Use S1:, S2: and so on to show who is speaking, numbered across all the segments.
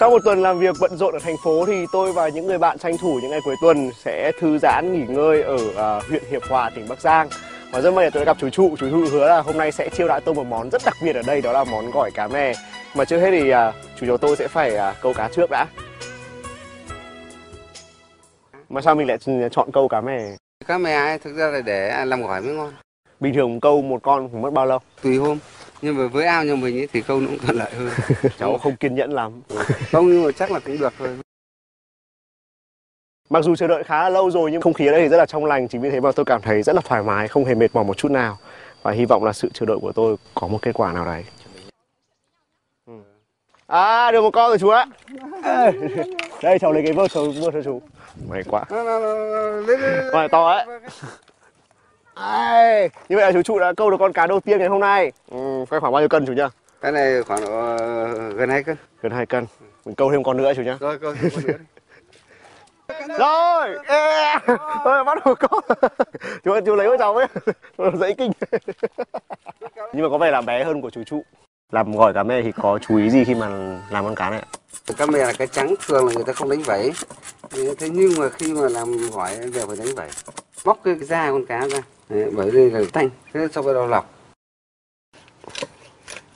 S1: Sau một tuần làm việc bận rộn ở thành phố thì tôi và những người bạn tranh thủ những ngày cuối tuần sẽ thư giãn nghỉ ngơi ở uh, huyện Hiệp Hòa, tỉnh Bắc Giang. Và rất may là tôi gặp chú Trụ, chú Trụ hứa là hôm nay sẽ chiêu đãi tôi một món rất đặc biệt ở đây đó là món gỏi cá mè. Mà trước hết thì uh, chủ cho tôi sẽ phải uh, câu cá trước đã. Mà sao mình lại chọn câu cá mè?
S2: Cá mè thực ra là để làm gỏi mới ngon.
S1: Bình thường câu một con cũng mất bao lâu?
S2: Tùy hôm. Nhưng mà với ao nhà mình ấy, thì câu nó cũng thuận lợi hơn.
S1: Cháu không kiên nhẫn lắm.
S2: Không nhưng mà chắc là cũng được thôi.
S1: Mặc dù chờ đợi khá là lâu rồi nhưng không khí ở đây thì rất là trong lành. Chính vì thế mà tôi cảm thấy rất là thoải mái, không hề mệt mỏi một chút nào. Và hy vọng là sự chờ đợi của tôi có một kết quả nào đấy. À, được một con rồi chú ạ. À, Đây, cháu lấy cái vợt, cháu vợt cho chú. May quá. Con này to ấy à, Như vậy là chú trụ đã câu được con cá đầu tiên ngày hôm nay. Ừ, khoảng bao nhiêu cân chú nhỉ?
S2: Cái này khoảng uh, gần 2 cân.
S1: Gần 2 cân. Mình câu thêm con nữa chú nhá.
S2: Rồi, câu thêm con nữa
S1: rồi ê thôi bắt đầu có chú chú lấy cho cháu ấy. Dãy kinh. Nhưng mà có vẻ là bé hơn của chú trụ. Làm gỏi cá mè thì có chú ý gì khi mà làm con cá này ạ
S2: cá mè là cái trắng thường là người ta không đánh vẩy thế nhưng mà khi mà làm gỏi đều phải đánh vẩy bóc cái da con cá ra. Đấy, bởi đây là tanh thế sau đó lọc.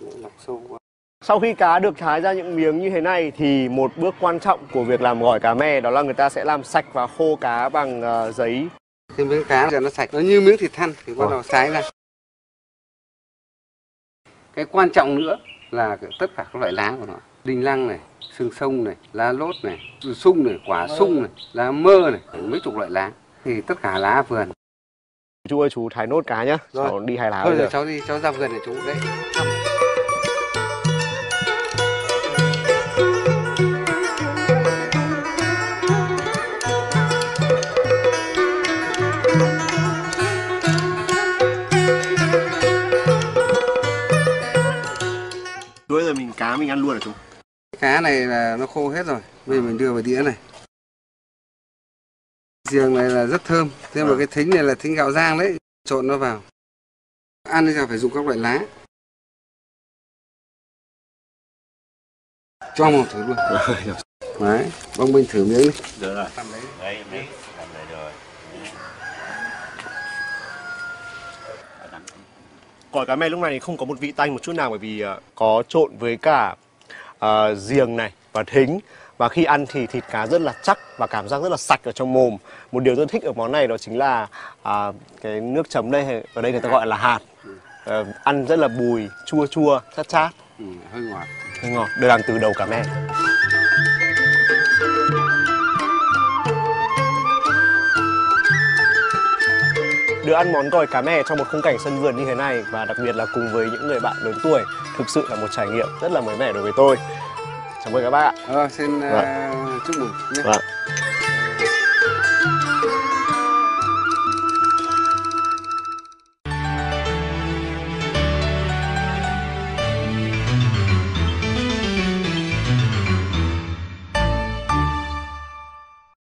S2: Lọc sâu
S1: sau khi cá được thái ra những miếng như thế này thì một bước quan trọng của việc làm gỏi cá mè đó là người ta sẽ làm sạch và khô cá bằng uh, giấy.
S2: Cái miếng cá cho nó sạch, nó như miếng thịt thăn thì bắt đầu sái ra. Cái quan trọng nữa là tất cả các loại lá của nó, đinh lăng này, xương sông này, lá lốt này, sung này, quả sung này, lá mơ này, mấy chục loại lá thì tất cả lá vườn.
S1: Chú ơi chú thái nốt cá nhá, rồi. cháu đi hái lá.
S2: Thôi rồi cháu đi, cháu ra vườn để chú đấy.
S1: cá mình ăn luôn hả chú?
S2: Cá này là nó khô hết rồi, bây giờ mình đưa vào đĩa này. Giềng này là rất thơm, thế mà à. cái thính này là thính gạo rang đấy, trộn nó vào. Ăn thì phải dùng các loại lá. Cho một thử luôn. Đấy, bông binh thử miếng đi.
S3: Được rồi. Đây, mấy làm lại rồi.
S1: Gỏi cá mè lúc này thì không có một vị tanh một chút nào bởi vì uh, có trộn với cả uh, giềng này và thính và khi ăn thì thịt cá rất là chắc và cảm giác rất là sạch ở trong mồm. Một điều tôi thích ở món này đó chính là uh, cái nước chấm đây ở đây người ta gọi là hạt. Uh, ăn rất là bùi chua chua chát chát.
S2: Ừ, hơi ngọt.
S1: Hơi ngọt được làm từ đầu cá mè được ăn món gỏi cá mè trong một khung cảnh sân vườn như thế này và đặc biệt là cùng với những người bạn lớn tuổi thực sự là một trải nghiệm rất là mới mẻ đối với tôi cảm ơn các bác ạ
S2: à, xin uh, chúc mừng nhé. Vâng.